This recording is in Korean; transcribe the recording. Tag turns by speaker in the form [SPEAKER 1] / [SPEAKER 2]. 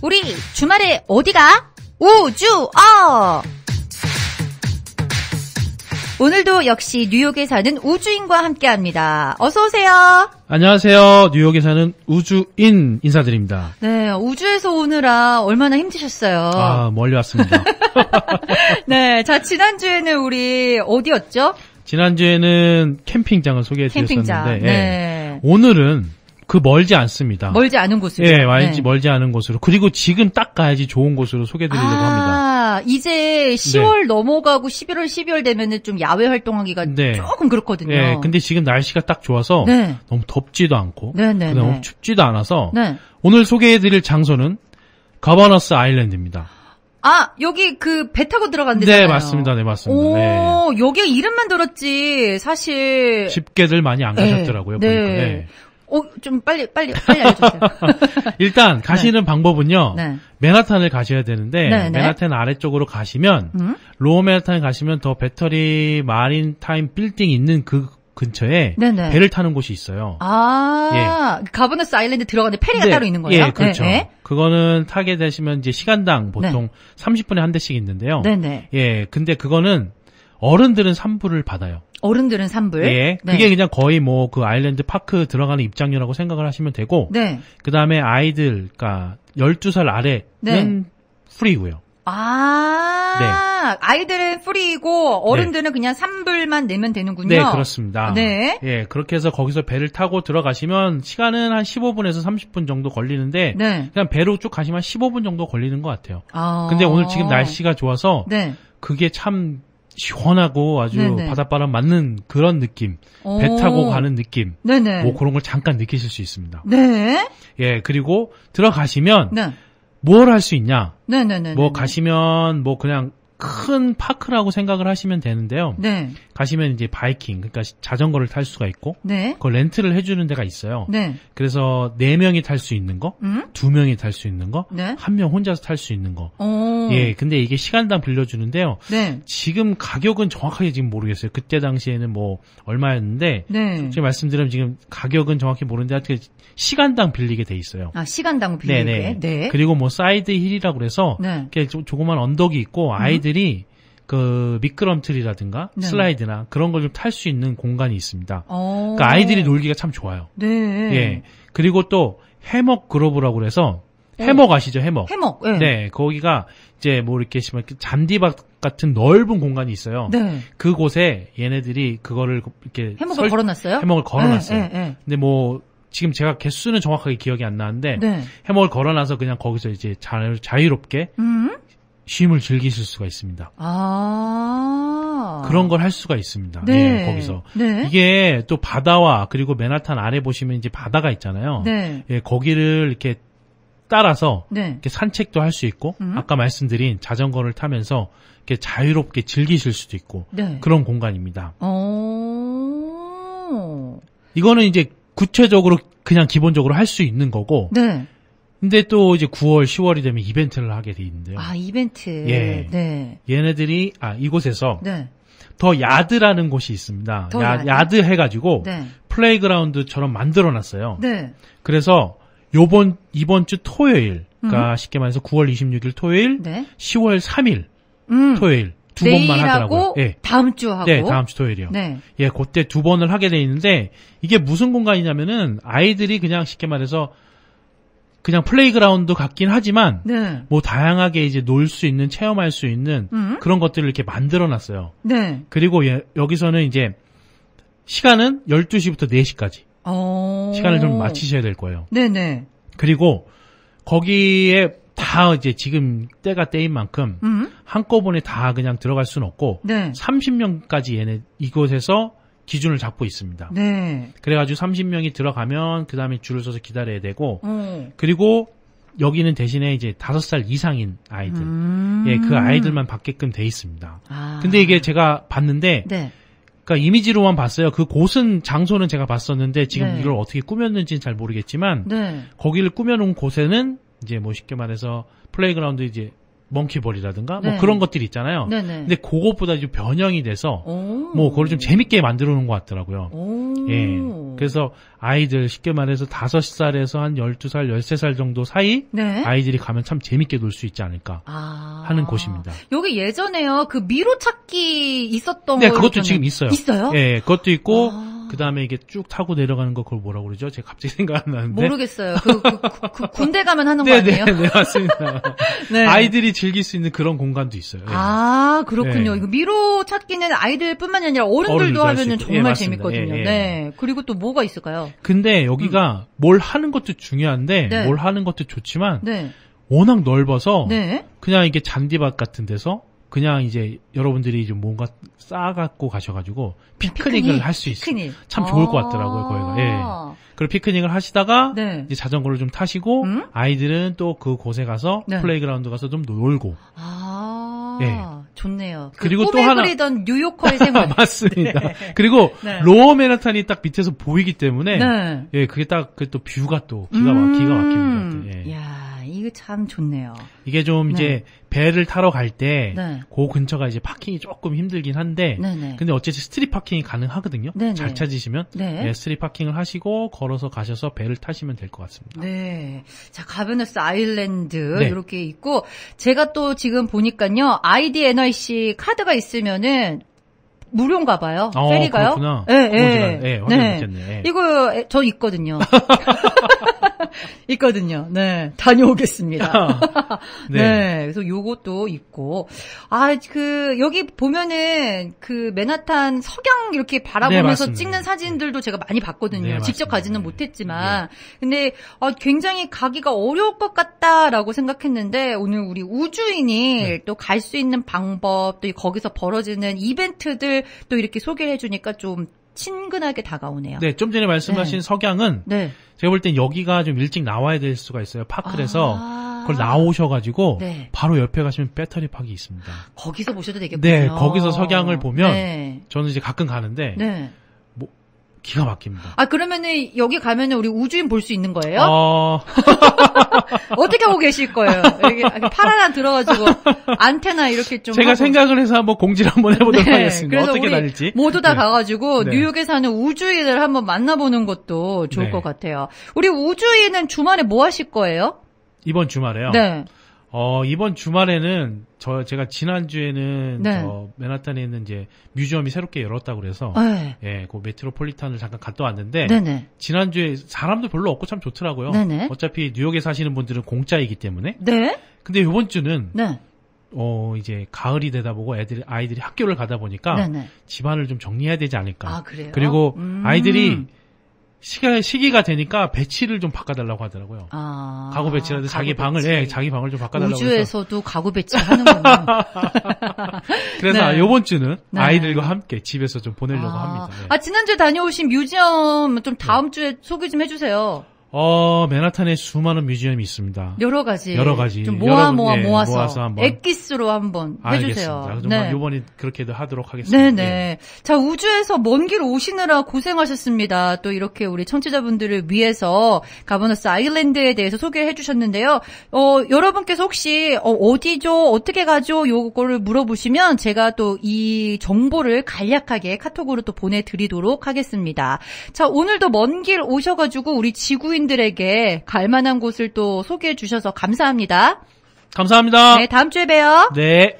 [SPEAKER 1] 우리 주말에 어디가? 우주 어! 오늘도 역시 뉴욕에 사는 우주인과 함께합니다. 어서 오세요.
[SPEAKER 2] 안녕하세요. 뉴욕에 사는 우주인 인사드립니다.
[SPEAKER 1] 네, 우주에서 오느라 얼마나 힘드셨어요.
[SPEAKER 2] 아, 멀리 왔습니다.
[SPEAKER 1] 네, 자 지난주에는 우리 어디였죠?
[SPEAKER 2] 지난주에는 캠핑장을 소개해
[SPEAKER 1] 캠핑장.
[SPEAKER 2] 드렸었는데
[SPEAKER 1] 네.
[SPEAKER 2] 예. 오늘은 그 멀지 않습니다.
[SPEAKER 1] 멀지 않은 곳으로.
[SPEAKER 2] 예, 멀지,
[SPEAKER 1] 네.
[SPEAKER 2] 멀지 않은 곳으로. 그리고 지금 딱 가야지 좋은 곳으로 소개해 드리려고 합니다.
[SPEAKER 1] 아, 이제 10월 넘어가고 11월, 12월 되면은 좀 야외 활동하기가
[SPEAKER 2] 네.
[SPEAKER 1] 조금 그렇거든요.
[SPEAKER 2] 예, 근데 지금 날씨가 딱 좋아서
[SPEAKER 1] 네.
[SPEAKER 2] 너무 덥지도 않고
[SPEAKER 1] 네, 네,
[SPEAKER 2] 너무
[SPEAKER 1] 네.
[SPEAKER 2] 춥지도 않아서
[SPEAKER 1] 네.
[SPEAKER 2] 오늘 소개해 드릴 장소는 가바너스 아일랜드입니다.
[SPEAKER 1] 아, 여기 그 배 타고 들어간 데잖아요.
[SPEAKER 2] 네, 맞습니다. 네, 맞습니다.
[SPEAKER 1] 오,
[SPEAKER 2] 네.
[SPEAKER 1] 여기 이름만 들었지, 사실.
[SPEAKER 2] 쉽게들 많이 안 가셨더라고요.
[SPEAKER 1] 네.
[SPEAKER 2] 보니까.
[SPEAKER 1] 네.
[SPEAKER 2] 네.
[SPEAKER 1] 어, 좀 빨리, 빨리, 빨리 알려주세요.
[SPEAKER 2] 일단 가시는 방법은요.
[SPEAKER 1] 네.
[SPEAKER 2] 맨하탄을 가셔야 되는데
[SPEAKER 1] 네, 네.
[SPEAKER 2] 맨하탄 아래쪽으로 가시면
[SPEAKER 1] 음?
[SPEAKER 2] 로어 맨하탄 가시면 the Battery Maritime Building 있는 그 근처에
[SPEAKER 1] 네네.
[SPEAKER 2] 배를 타는 곳이 있어요.
[SPEAKER 1] 아, 가버너스 아일랜드 들어가는데 페리가
[SPEAKER 2] 네.
[SPEAKER 1] 따로 있는 거예요?
[SPEAKER 2] 예, 그렇죠.
[SPEAKER 1] 네, 네.
[SPEAKER 2] 그거는 타게 되시면 이제 시간당 보통 30분에 한 대씩 있는데요.
[SPEAKER 1] 네네.
[SPEAKER 2] 예, 근데 그거는 어른들은 3불을 받아요.
[SPEAKER 1] 어른들은 산불.
[SPEAKER 2] 예,
[SPEAKER 1] 네.
[SPEAKER 2] 그게 그냥 거의 뭐 그 아일랜드 파크 들어가는 입장료라고 생각을 하시면 되고,
[SPEAKER 1] 네.
[SPEAKER 2] 그 다음에 아이들, 그니까 12살 아래는
[SPEAKER 1] 네.
[SPEAKER 2] 프리고요.
[SPEAKER 1] 아, 아이들은 프리이고 어른들은 그냥 산불만 내면 되는군요.
[SPEAKER 2] 네, 그렇습니다.
[SPEAKER 1] 네.
[SPEAKER 2] 예, 그렇게 해서 거기서 배를 타고 들어가시면 시간은 한 15분에서 30분 정도 걸리는데
[SPEAKER 1] 네.
[SPEAKER 2] 그냥 배로 쭉 가시면 15분 정도 걸리는 것 같아요.
[SPEAKER 1] 아.
[SPEAKER 2] 근데 오늘 지금 날씨가 좋아서
[SPEAKER 1] 네.
[SPEAKER 2] 그게 참 시원하고 아주
[SPEAKER 1] 네네.
[SPEAKER 2] 바닷바람 맞는 그런 느낌, 배
[SPEAKER 1] 오.
[SPEAKER 2] 타고 가는 느낌,
[SPEAKER 1] 네네.
[SPEAKER 2] 뭐 그런 걸 잠깐 느끼실 수 있습니다.
[SPEAKER 1] 네.
[SPEAKER 2] 예, 그리고 들어가시면
[SPEAKER 1] 네.
[SPEAKER 2] 뭘할 수 있냐?
[SPEAKER 1] 네네네.
[SPEAKER 2] 뭐 가시면 뭐 그냥 큰 파크라고 생각을 하시면 되는데요.
[SPEAKER 1] 네.
[SPEAKER 2] 가시면 이제 바이킹, 그러니까 자전거를 탈 수가 있고
[SPEAKER 1] 네.
[SPEAKER 2] 그걸 렌트를 해주는 데가 있어요.
[SPEAKER 1] 네.
[SPEAKER 2] 그래서 네 명이 탈 수 있는 거,
[SPEAKER 1] 음?
[SPEAKER 2] 두 명이 탈 수 있는 거,
[SPEAKER 1] 네.
[SPEAKER 2] 한명 혼자서 탈 수 있는 거.
[SPEAKER 1] 오.
[SPEAKER 2] 예, 근데 이게 시간당 빌려주는데요.
[SPEAKER 1] 네.
[SPEAKER 2] 지금 가격은 정확하게 지금 모르겠어요. 그때 당시에는 뭐 얼마였는데
[SPEAKER 1] 네.
[SPEAKER 2] 지금 말씀드리면 지금 가격은 정확히 모르는데 하여튼 시간당 빌리게 돼 있어요.
[SPEAKER 1] 아, 시간당 빌리게.
[SPEAKER 2] 네네.
[SPEAKER 1] 네.
[SPEAKER 2] 그리고 뭐 Slide Hill이라고 그래서
[SPEAKER 1] 네.
[SPEAKER 2] 이렇게 조, 조그만 언덕이 있고 아이들이 그 미끄럼틀이라든가
[SPEAKER 1] 네.
[SPEAKER 2] 슬라이드나 그런 걸 좀 탈 수 있는 공간이 있습니다.
[SPEAKER 1] 어.
[SPEAKER 2] 그러니까 아이들이 놀기가 참 좋아요.
[SPEAKER 1] 네.
[SPEAKER 2] 예. 그리고 또 해먹 그로브라고 그래서 해먹 아시죠? 해먹.
[SPEAKER 1] 해먹. 네.
[SPEAKER 2] 네, 거기가 이제 뭐 이렇게 시면 잔디밭 같은 넓은 공간이 있어요.
[SPEAKER 1] 네.
[SPEAKER 2] 그곳에 얘네들이 그거를 이렇게
[SPEAKER 1] 해먹을
[SPEAKER 2] 설-
[SPEAKER 1] 걸어놨어요?
[SPEAKER 2] 해먹을 걸어놨어요.
[SPEAKER 1] 네, 네,
[SPEAKER 2] 근데 뭐 지금 제가 개수는 정확하게 기억이 안 나는데
[SPEAKER 1] 네. 네.
[SPEAKER 2] 해먹을 걸어놔서 그냥 거기서 이제 자, 자유롭게
[SPEAKER 1] 음?
[SPEAKER 2] 쉼을 즐기실 수가 있습니다.
[SPEAKER 1] 아.
[SPEAKER 2] 그런 걸 할 수가 있습니다.
[SPEAKER 1] 네.
[SPEAKER 2] 예, 거기서.
[SPEAKER 1] 네.
[SPEAKER 2] 이게 또 바다와 그리고 맨하탄 아래 보시면 이제 바다가 있잖아요.
[SPEAKER 1] 네.
[SPEAKER 2] 예, 거기를 이렇게 따라서
[SPEAKER 1] 네.
[SPEAKER 2] 이렇게 산책도 할 수 있고
[SPEAKER 1] 음.
[SPEAKER 2] 아까 말씀드린 자전거를 타면서 이렇게 자유롭게 즐기실 수도 있고
[SPEAKER 1] 네.
[SPEAKER 2] 그런 공간입니다.
[SPEAKER 1] 어.
[SPEAKER 2] 이거는 이제 구체적으로 그냥 기본적으로 할 수 있는 거고
[SPEAKER 1] 네.
[SPEAKER 2] 근데 또 이제 9월, 10월이 되면 이벤트를 하게 돼 있는데요.
[SPEAKER 1] 아, 이벤트.
[SPEAKER 2] 예.
[SPEAKER 1] 네.
[SPEAKER 2] 얘네들이 아 이곳에서
[SPEAKER 1] 네.
[SPEAKER 2] 더 야드라는 곳이 있습니다.
[SPEAKER 1] 더
[SPEAKER 2] 야,
[SPEAKER 1] 야드?
[SPEAKER 2] 해가지고
[SPEAKER 1] 네.
[SPEAKER 2] 플레이그라운드처럼 만들어 놨어요.
[SPEAKER 1] 네.
[SPEAKER 2] 그래서 요번 이번 주 토요일, 그러니까 쉽게 말해서 9월 26일 토요일,
[SPEAKER 1] 네.
[SPEAKER 2] 10월 3일
[SPEAKER 1] 음.
[SPEAKER 2] 토요일 두 번만 하더라고요. 예.
[SPEAKER 1] 다음 주 하고.
[SPEAKER 2] 네, 다음 주 토요일이요.
[SPEAKER 1] 네.
[SPEAKER 2] 예, 그때 두 번을 하게 돼 있는데 이게 무슨 공간이냐면은 아이들이 그냥 쉽게 말해서 그냥 playground 같긴 하지만
[SPEAKER 1] 네.
[SPEAKER 2] 뭐 다양하게 이제 놀 수 있는 체험할 수 있는
[SPEAKER 1] 음?
[SPEAKER 2] 그런 것들을 이렇게 만들어 놨어요.
[SPEAKER 1] 네.
[SPEAKER 2] 그리고 예, 여기서는 이제 시간은 12시부터 4시까지
[SPEAKER 1] 어.
[SPEAKER 2] 시간을 좀 맞추셔야 될 거예요.
[SPEAKER 1] 네네.
[SPEAKER 2] 그리고 거기에 다 이제 지금 때가 때인 만큼
[SPEAKER 1] 음?
[SPEAKER 2] 한꺼번에 다 그냥 들어갈 수는 없고
[SPEAKER 1] 네.
[SPEAKER 2] 30명까지 얘네 이곳에서 기준을 잡고 있습니다.
[SPEAKER 1] 네.
[SPEAKER 2] 그래가지고 30명이 들어가면 그 다음에 줄을 서서 기다려야 되고
[SPEAKER 1] 어.
[SPEAKER 2] 그리고 여기는 대신에 이제 5살 이상인 아이들
[SPEAKER 1] 음.
[SPEAKER 2] 예, 그 아이들만 받게끔 돼 있습니다.
[SPEAKER 1] 아.
[SPEAKER 2] 근데 이게 제가 봤는데
[SPEAKER 1] 네.
[SPEAKER 2] 그러니까 이미지로만 봤어요. 그 곳은 장소는 제가 봤었는데 지금
[SPEAKER 1] 네.
[SPEAKER 2] 이걸 어떻게 꾸몄는지는 잘 모르겠지만
[SPEAKER 1] 네.
[SPEAKER 2] 거기를 꾸며놓은 곳에는 이제 뭐 쉽게 말해서 playground 이제 monkey bar라든가
[SPEAKER 1] 네.
[SPEAKER 2] 뭐 그런 것들이 있잖아요.
[SPEAKER 1] 네네.
[SPEAKER 2] 근데 그것보다 좀 변형이 돼서
[SPEAKER 1] 오.
[SPEAKER 2] 뭐 그걸 좀 재밌게 만들어 놓은 것 같더라고요.
[SPEAKER 1] 오.
[SPEAKER 2] 예. 그래서 아이들 쉽게 말해서 5살에서 한 12살, 13살 정도 사이
[SPEAKER 1] 네.
[SPEAKER 2] 아이들이 가면 참 재밌게 놀 수 있지 않을까
[SPEAKER 1] 아.
[SPEAKER 2] 하는 곳입니다.
[SPEAKER 1] 여기 예전에요. 그 미로 찾기 있었던
[SPEAKER 2] 네,
[SPEAKER 1] 거
[SPEAKER 2] 그것도 지금 있어요.
[SPEAKER 1] 있어요?
[SPEAKER 2] 예, 그것도 있고
[SPEAKER 1] 아.
[SPEAKER 2] 그 다음에 이게 쭉 타고 내려가는 거 그걸 뭐라고 그러죠? 제가 갑자기 생각 안 나는데.
[SPEAKER 1] 모르겠어요. 그, 그- 그- 그 군대 가면 하는 거
[SPEAKER 2] 네, 네,
[SPEAKER 1] 아니에요?
[SPEAKER 2] 네, 맞습니다.
[SPEAKER 1] 네.
[SPEAKER 2] 아이들이 즐길 수 있는 그런 공간도 있어요. 예.
[SPEAKER 1] 아, 그렇군요.
[SPEAKER 2] 네.
[SPEAKER 1] 이거 미로 찾기는 아이들뿐만이 아니라 어른들도 하면은. 정말
[SPEAKER 2] 예.
[SPEAKER 1] 재밌거든요.
[SPEAKER 2] 예, 예.
[SPEAKER 1] 네. 그리고 또 뭐가 있을까요?
[SPEAKER 2] 근데 여기가 뭘 하는 것도 중요한데
[SPEAKER 1] 음. 네.
[SPEAKER 2] 뭘 하는 것도 좋지만
[SPEAKER 1] 네.
[SPEAKER 2] 워낙 넓어서
[SPEAKER 1] 네.
[SPEAKER 2] 그냥 이게 잔디밭 같은 데서 그냥 이제 여러분들이 좀 뭔가 싸갖고 가셔가지고 피크닉을
[SPEAKER 1] 피크닉,
[SPEAKER 2] 할수 있어요.
[SPEAKER 1] 피크닉.
[SPEAKER 2] 참 좋을 것
[SPEAKER 1] 아.
[SPEAKER 2] 같더라고요, 거기가. 예. 그리고 피크닉을 하시다가
[SPEAKER 1] 네.
[SPEAKER 2] 이제 자전거를 좀 타시고
[SPEAKER 1] 음?
[SPEAKER 2] 아이들은 또 그 곳에 가서
[SPEAKER 1] 네.
[SPEAKER 2] playground 가서 좀 놀고
[SPEAKER 1] 아.
[SPEAKER 2] 예.
[SPEAKER 1] 좋네요. 그
[SPEAKER 2] 그리고 또 하나-
[SPEAKER 1] 그리던 뉴요커의 생활.
[SPEAKER 2] 맞습니다. 그리고
[SPEAKER 1] 네.
[SPEAKER 2] 로어 맨하탄이 딱 밑에서 보이기 때문에
[SPEAKER 1] 네.
[SPEAKER 2] 예 그게 딱 그 또 view가 또 기가 막 기가 막힙니다. 예.
[SPEAKER 1] 야, 이거 참 좋네요.
[SPEAKER 2] 이게 좀
[SPEAKER 1] 네.
[SPEAKER 2] 이제 배를 타러 갈 때그
[SPEAKER 1] 네.
[SPEAKER 2] 근처가 이제 parking이 조금 힘들긴 한데
[SPEAKER 1] 네네.
[SPEAKER 2] 근데 어쨌든 street parking이 가능하거든요.
[SPEAKER 1] 네네.
[SPEAKER 2] 잘 찾으시면
[SPEAKER 1] 네.
[SPEAKER 2] 예, street parking을 하시고 걸어서 가셔서 배를 타시면 될 것 같습니다.
[SPEAKER 1] 네. 자, 가베너스 아일랜드
[SPEAKER 2] 네.
[SPEAKER 1] 이렇게 있고 제가 또 지금 보니까요. IDNYC 카드가 있으면은 무료인가 봐요.
[SPEAKER 2] 어,
[SPEAKER 1] 페리가요?
[SPEAKER 2] 그렇구나.
[SPEAKER 1] 네,
[SPEAKER 2] 그건 제가,
[SPEAKER 1] 네.
[SPEAKER 2] 예, 확인 못했네. 예.
[SPEAKER 1] 이거 에, 저 있거든요. 있거든요. 네. 다녀오겠습니다. 네.
[SPEAKER 2] 네.
[SPEAKER 1] 그래서 요것도 있고. 아, 그, 여기 보면은 그 맨하탄 석양 이렇게 바라보면서
[SPEAKER 2] 네.
[SPEAKER 1] 찍는 사진들도 제가 많이 봤거든요.
[SPEAKER 2] 네,
[SPEAKER 1] 직접. 가지는
[SPEAKER 2] 네.
[SPEAKER 1] 못했지만. 근데 아, 굉장히 가기가 어려울 것 같다라고 생각했는데 오늘 우리 우주인이
[SPEAKER 2] 네.
[SPEAKER 1] 또갈 수 있는 방법, 또 거기서 벌어지는 이벤트들 또 이렇게 소개를 해주니까 좀 친근하게 다가오네요.
[SPEAKER 2] 네, 좀 전에 말씀하신
[SPEAKER 1] 네.
[SPEAKER 2] 석양은
[SPEAKER 1] 네.
[SPEAKER 2] 제가 볼 땐 여기가 좀 일찍 나와야 될 수가 있어요. 파크에서
[SPEAKER 1] 아.
[SPEAKER 2] 그걸 나오셔가지고
[SPEAKER 1] 네.
[SPEAKER 2] 바로 옆에 가시면 배터리 팍이 있습니다.
[SPEAKER 1] 거기서 보셔도 되겠군요.
[SPEAKER 2] 네, 거기서 석양을 보면
[SPEAKER 1] 네.
[SPEAKER 2] 저는 이제 가끔 가는데
[SPEAKER 1] 네.
[SPEAKER 2] 기가 막힙니다.
[SPEAKER 1] 아 그러면은 여기 가면은 우리 우주인 볼 수 있는 거예요?
[SPEAKER 2] 어,
[SPEAKER 1] 어떻게 하고 계실 거예요? 이렇게 파라란 들어가지고 안테나 이렇게 좀
[SPEAKER 2] 제가
[SPEAKER 1] 하고.
[SPEAKER 2] 생각을 해서 한번 공지를 한번 해보도록
[SPEAKER 1] 네,
[SPEAKER 2] 하겠습니다.
[SPEAKER 1] 그래서
[SPEAKER 2] 어떻게
[SPEAKER 1] 우리
[SPEAKER 2] 다닐지.
[SPEAKER 1] 모두 다
[SPEAKER 2] 네.
[SPEAKER 1] 가가지고
[SPEAKER 2] 네.
[SPEAKER 1] 뉴욕에 사는 우주인을 한번 만나보는 것도 좋을
[SPEAKER 2] 네.
[SPEAKER 1] 것 같아요. 우리 우주인은 주말에 뭐 하실 거예요?
[SPEAKER 2] 이번 주말에요.
[SPEAKER 1] 네.
[SPEAKER 2] 어, 이번 주말에는 저 제가 지난주에는
[SPEAKER 1] 네.
[SPEAKER 2] 저 맨하탄에 있는 이제 뮤지엄이 새롭게 열었다고 그래서
[SPEAKER 1] 네.
[SPEAKER 2] 예, 그 메트로폴리탄을 잠깐 갔다 왔는데
[SPEAKER 1] 네네.
[SPEAKER 2] 지난주에 사람도 별로 없고 참 좋더라고요.
[SPEAKER 1] 네네.
[SPEAKER 2] 어차피 뉴욕에 사시는 분들은 공짜이기 때문에.
[SPEAKER 1] 네.
[SPEAKER 2] 근데 이번 주는
[SPEAKER 1] 네.
[SPEAKER 2] 어 이제 가을이 되다 보고 애들이 아이들이 학교를 가다 보니까
[SPEAKER 1] 네네.
[SPEAKER 2] 집안을 좀 정리해야 되지 않을까.
[SPEAKER 1] 아 그래요?
[SPEAKER 2] 그리고
[SPEAKER 1] 음.
[SPEAKER 2] 아이들이 시가 시기가 되니까 배치를 좀 바꿔달라고 하더라고요.
[SPEAKER 1] 아,
[SPEAKER 2] 가구 배치라든지 자기
[SPEAKER 1] 가구
[SPEAKER 2] 방을
[SPEAKER 1] 배치.
[SPEAKER 2] 예, 자기 방을 좀 바꿔달라고 해서
[SPEAKER 1] 우주에서도 가구 배치하는군요.
[SPEAKER 2] 그래서
[SPEAKER 1] 네.
[SPEAKER 2] 이번 주는
[SPEAKER 1] 네.
[SPEAKER 2] 아이들과 함께 집에서 좀 보내려고
[SPEAKER 1] 아,
[SPEAKER 2] 합니다. 네.
[SPEAKER 1] 아, 지난주에 다녀오신 museum 좀 다음 주에 소개 좀 해주세요.
[SPEAKER 2] 어 맨하탄에 수많은 museum이 있습니다.
[SPEAKER 1] 여러 가지.
[SPEAKER 2] 여러 가지.
[SPEAKER 1] 좀 모아
[SPEAKER 2] 여러분,
[SPEAKER 1] 모아
[SPEAKER 2] 예,
[SPEAKER 1] 모아서.
[SPEAKER 2] 모아서 한번.
[SPEAKER 1] 엑기스로 한번 해주세요.
[SPEAKER 2] 알겠습니다. 좀 이번에 그렇게도 하도록 하겠습니다.
[SPEAKER 1] 네네.
[SPEAKER 2] 예.
[SPEAKER 1] 자, 우주에서 먼 길 오시느라 고생하셨습니다. 또 이렇게 우리 청취자분들을 위해서 가버너스 아일랜드에 대해서 소개를 해주셨는데요. 어, 여러분께서 혹시, 어, 디죠 어떻게 가죠? 요거를 물어보시면 제가 또 이 정보를 간략하게 카톡으로 또 보내드리도록 하겠습니다. 자, 오늘도 먼 길 오셔가지고 우리 지구 인들에게 갈 만한 곳을 또 소개해 주셔서 감사합니다.
[SPEAKER 2] 감사합니다.
[SPEAKER 1] 네, 다음 주에 봬요.
[SPEAKER 2] 네.